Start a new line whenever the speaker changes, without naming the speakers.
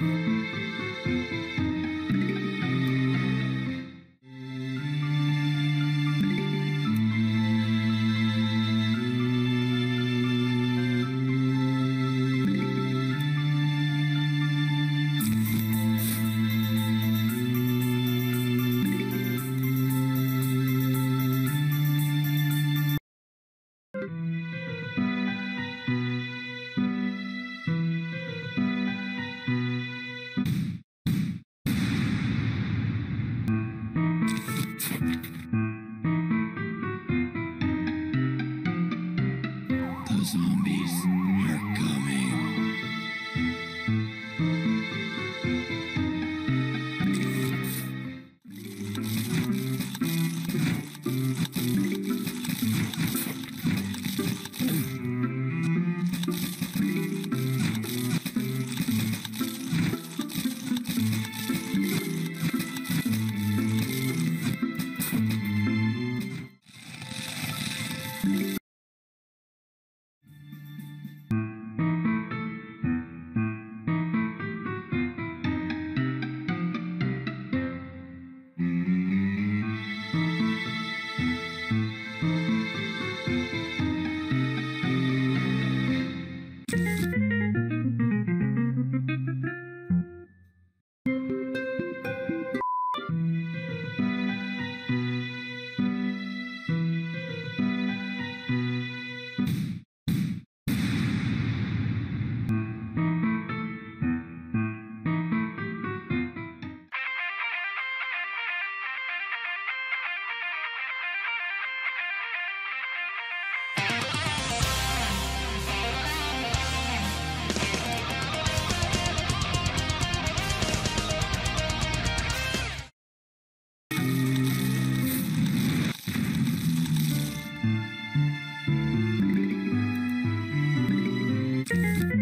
Mm-hmm. Mm-hmm.